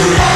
Yeah.